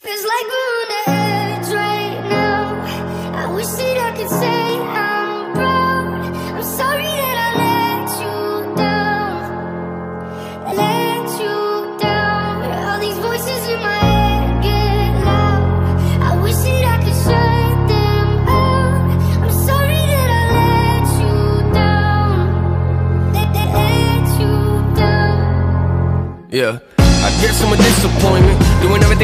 Feels like we're on the edge right now. I wish that I could say I'm proud. I'm sorry that I let you down. Let you down. All these voices in my head get loud. I wish that I could shut them out. I'm sorry that I let you down. Let, you down. Yeah. I guess I'm a disappointment. Doing everything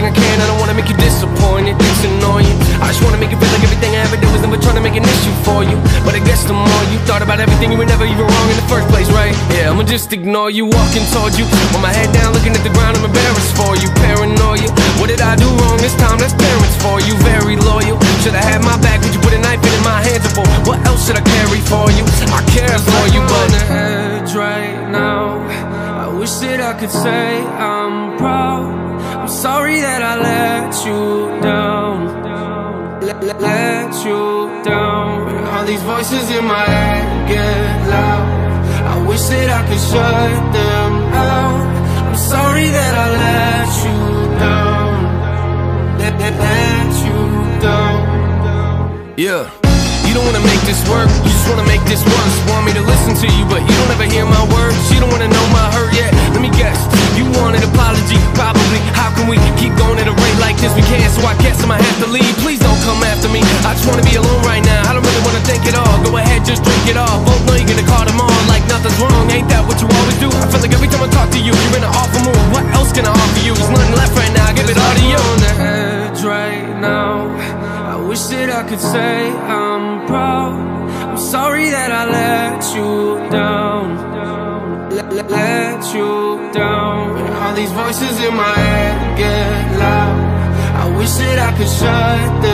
never trying to make an issue for you. But I guess the more you thought about everything, you were never even wrong in the first place, right? Yeah, I'ma just ignore you, walking towards you. With my head down, looking at the ground, I'm embarrassed for you. Paranoia. What did I do wrong this time? That's parents for you. Very loyal. Should I have my back, but you put a knife in my hands for. What else should I carry for you? I care for you, but. On the edge right now. I wish that I could say I'm proud. I'm sorry that I let you down. Let, you down. All these voices in my head get loud. I wish that I could shut them out. I'm sorry that I let you down. Let, let, let you down. Yeah. You don't wanna make this work, you just wanna make this worse. Want me to listen to you, but you don't ever hear my words. You don't wanna know my hurt yet. Let me guess, you want an apology, probably. How can we keep going at a this? We can't, so I guess I might have to leave. Please don't come after me. I just wanna be alone right now. I don't really wanna think at all. Go ahead, just drink it all. Both know you're gonna call them on like nothing's wrong. Ain't that what you always do? I feel like every time I talk to you, you're in an awful mood. What else can I offer you? There's nothing left right now. I give it all to you. On the edge right now. I wish that I could say I'm proud. I'm sorry that I let you down. Let, you down. All these voices in my head get wish that I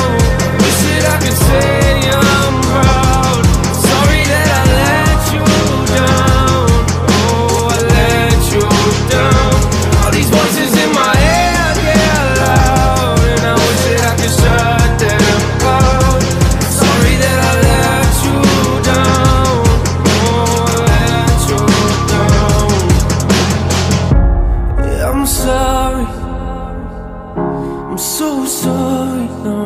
I'm sorry. I'm so sorry now.